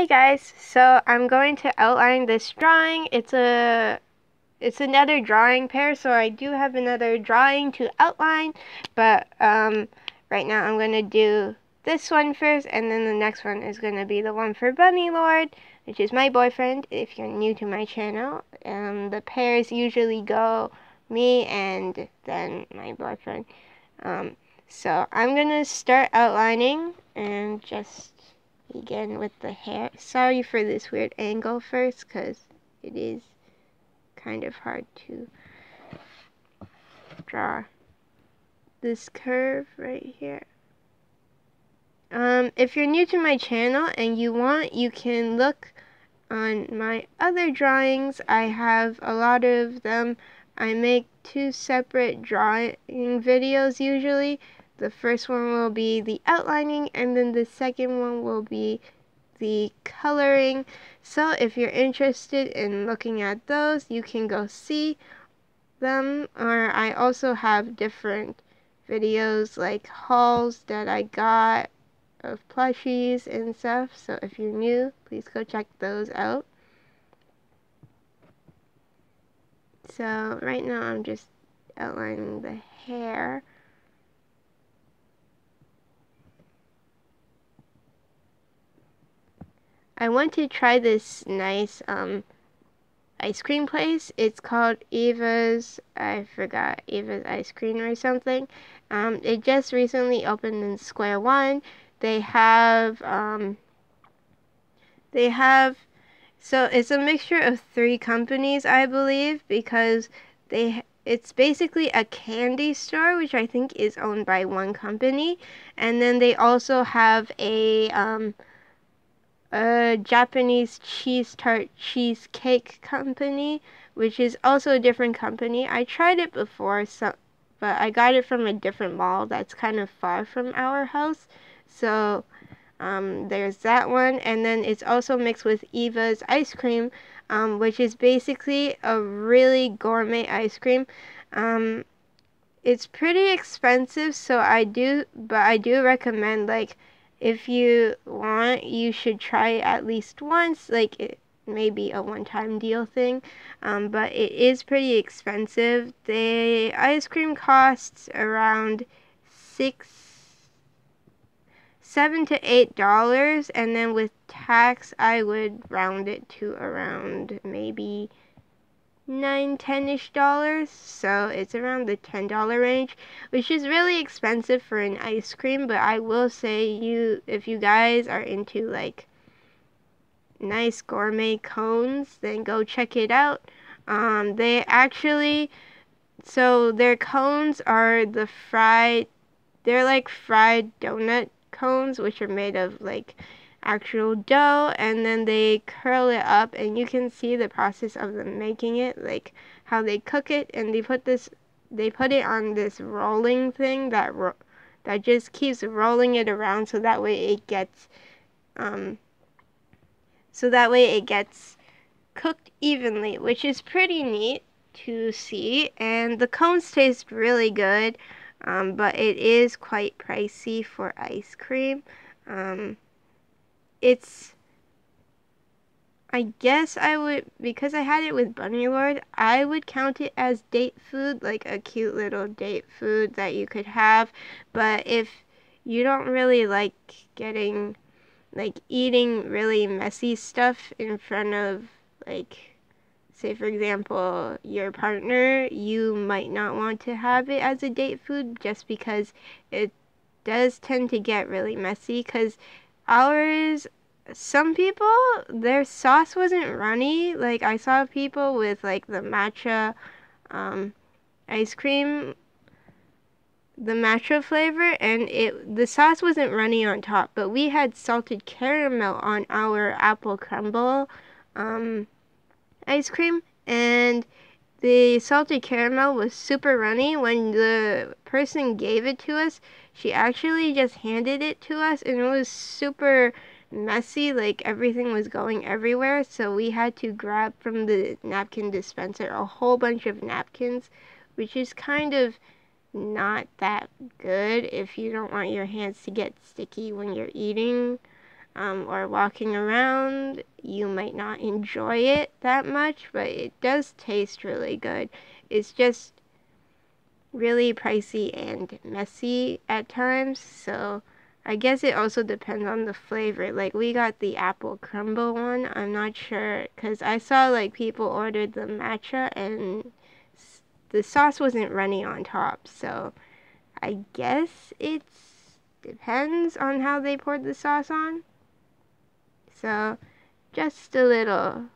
Hey guys, so I'm going to outline this drawing. It's a it's another drawing pair, so I do have another drawing to outline, but um, right now I'm going to do this one first, and then the next one is going to be the one for Bunny Lord, which is my boyfriend, if you're new to my channel. Um, the pairs usually go me and then my boyfriend. Um, so I'm going to start outlining and just begin with the hair. Sorry for this weird angle first, because it is kind of hard to draw this curve right here. Um, if you're new to my channel and you want, you can look on my other drawings. I have a lot of them. I make two separate drawing videos usually. The first one will be the outlining and then the second one will be the coloring. So if you're interested in looking at those, you can go see them. Or I also have different videos like hauls that I got of plushies and stuff. So if you're new, please go check those out. So right now I'm just outlining the hair. I want to try this nice um, ice cream place. It's called Eva's, I forgot, Eva's Ice Cream or something. Um, it just recently opened in Square One. They have, um, they have, so it's a mixture of three companies, I believe, because they it's basically a candy store, which I think is owned by one company, and then they also have a um, a Japanese cheese tart cheesecake company, which is also a different company. I tried it before, so but I got it from a different mall that's kind of far from our house. So um, there's that one, and then it's also mixed with Eva's ice cream, um, which is basically a really gourmet ice cream. Um, it's pretty expensive, so I do, but I do recommend like if you want, you should try it at least once. Like it may be a one-time deal thing, um, but it is pretty expensive. The ice cream costs around six, seven to eight dollars, and then with tax, I would round it to around maybe nine, ten-ish dollars. So it's around the ten dollar range, which is really expensive for an ice cream. But I will say, you if you guys are into like nice gourmet cones, then go check it out. Um, they actually, so their cones are the fried. They're like fried donut cones, which are made of like actual dough and then they curl it up and you can see the process of them making it like how they cook it and they put this they put it on this rolling thing that ro- that just keeps rolling it around so that way it gets um so that way it gets cooked evenly which is pretty neat to see and the cones taste really good um, but it is quite pricey for ice cream um, it's I guess I would because I had it with Bunny Lord, I would count it as date food, like a cute little date food that you could have. But if you don't really like getting like eating really messy stuff in front of like say for example your partner, you might not want to have it as a date food just because it does tend to get really messy cuz ours some people their sauce wasn't runny. Like i saw people with like the matcha um, ice cream the matcha flavor and it the sauce wasn't runny on top but we had salted caramel on our apple crumble um, ice cream and the salted caramel was super runny. When the person gave it to us she actually just handed it to us and it was super messy like everything was going everywhere. So we had to grab from the napkin dispenser a whole bunch of napkins which is kind of not that good if you don't want your hands to get sticky when you're eating um, or walking around, you might not enjoy it that much, but it does taste really good. It's just really pricey and messy at times, so I guess it also depends on the flavor. Like we got the apple crumble one. I'm not sure because I saw like people ordered the matcha and the sauce wasn't runny on top. So I guess it depends on how they poured the sauce on. So just a little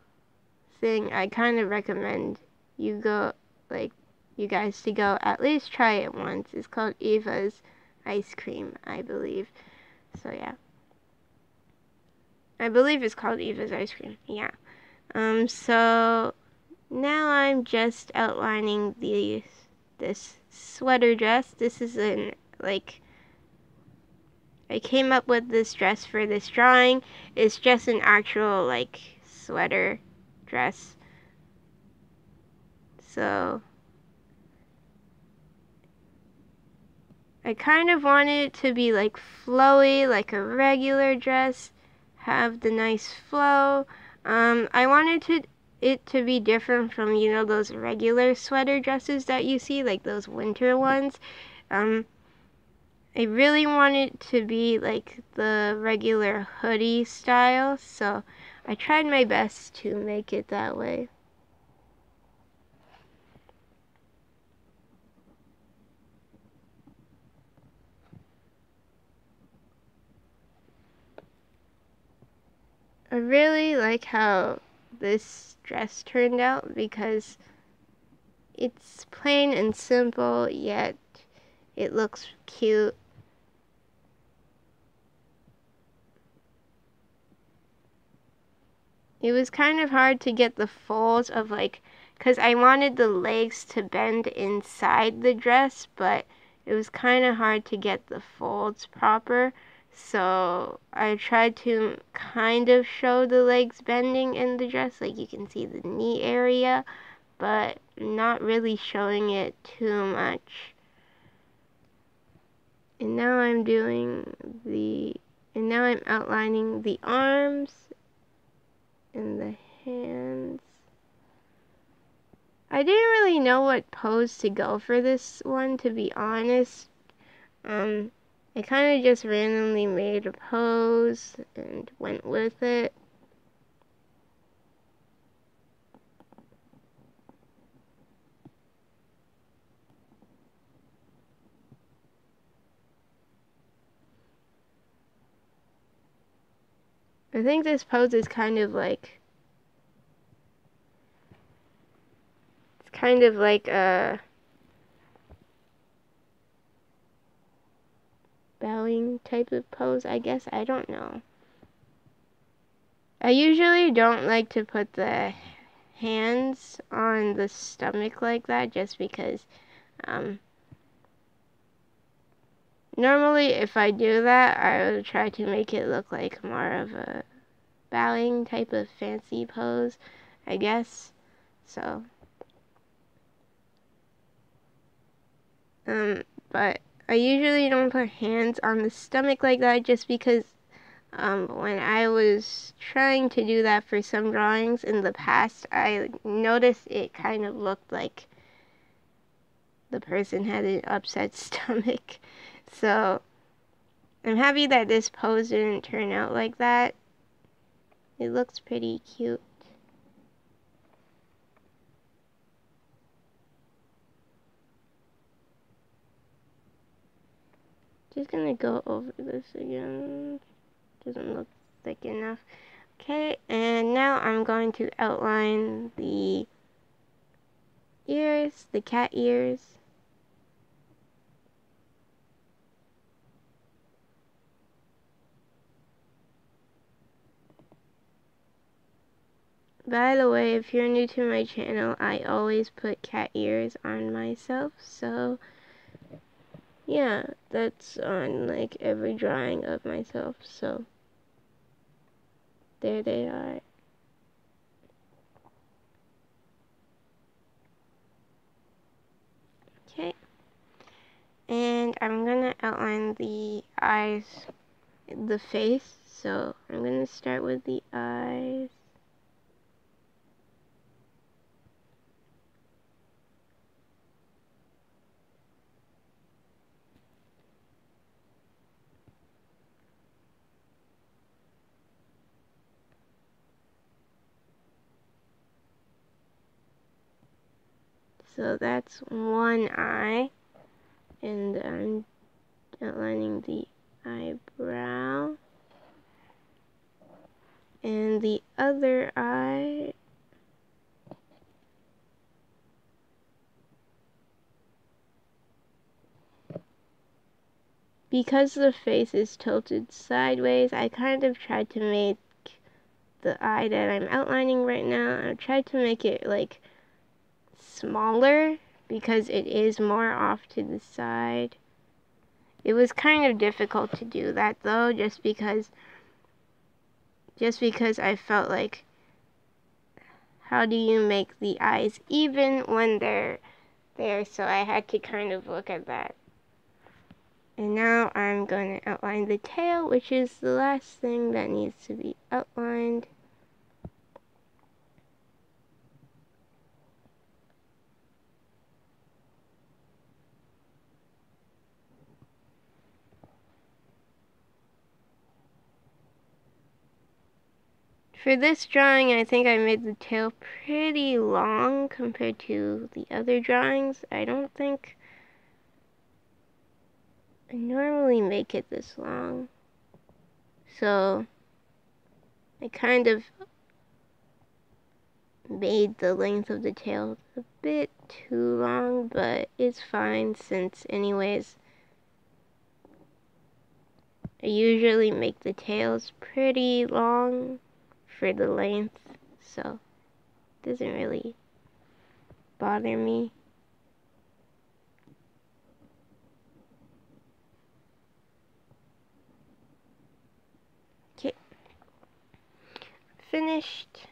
thing I kind of recommend you go like you guys to go at least try it once. It's called Eva's ice cream, I believe. So yeah. I believe it's called Eva's ice cream. Yeah. Um so now I'm just outlining the this sweater dress. This is an like I came up with this dress for this drawing. It's just an actual like sweater dress. So I kind of wanted it to be like flowy, like a regular dress, have the nice flow. Um, I wanted to it to be different from you know those regular sweater dresses that you see, like those winter ones. Um, I really want it to be like the regular hoodie style, so I tried my best to make it that way. I really like how this dress turned out because it's plain and simple, yet it looks cute. It was kind of hard to get the folds of like, because I wanted the legs to bend inside the dress, but it was kind of hard to get the folds proper. So I tried to kind of show the legs bending in the dress, like you can see the knee area, but not really showing it too much. And now I'm doing the, and now I'm outlining the arms and the hands. I didn't really know what pose to go for this one, to be honest. Um, I kind of just randomly made a pose and went with it. I think this pose is kind of like it's kind of like a bowing type of pose, I guess. I don't know. I usually don't like to put the hands on the stomach like that just because um, normally if I do that I would try to make it look like more of a bowing type of fancy pose I guess so um but I usually don't put hands on the stomach like that just because um, when I was trying to do that for some drawings in the past, I noticed it kind of looked like the person had an upset stomach. So I'm happy that this pose didn't turn out like that. It looks pretty cute. Just gonna go over this again. Doesn't look thick enough. Okay, and now I'm going to outline the ears, the cat ears. By the way, if you're new to my channel, I always put cat ears on myself, so yeah, that's on like every drawing of myself, so there they are. Okay, and I'm gonna outline the eyes the face. So I'm to start with the eyes. So that's one eye. And I'm outlining the eyebrow. And the other eye because the face is tilted sideways, I kind of tried to make the eye that I'm outlining right now, I tried to make it like smaller because it is more off to the side. It was kind of difficult to do that though, just because just because I felt like how do you make the eyes even when they're there? So I had to kind of look at that. And now I'm going to outline the tail, which is the last thing that needs to be outlined. For this drawing, I think I made the tail pretty long compared to the other drawings. I don't think I normally make it this long. So, I kind of made the length of the tail a bit too long, but it's fine since anyways, I usually make the tails pretty long for the length, so it doesn't really bother me. Okay, finished.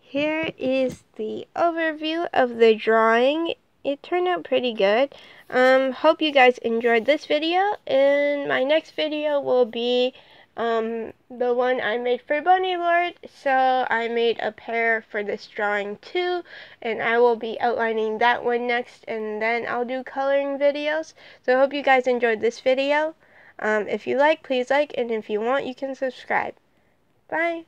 Here is the overview of the drawing. It turned out pretty good. Um, hope you guys enjoyed this video, and my next video will be um, the one I made for Bunny Lord. So I made a pair for this drawing too, and I will be outlining that one next, and then I'll do coloring videos. So I hope you guys enjoyed this video. Um, if you like, please like, and if you want, you can subscribe. Bye.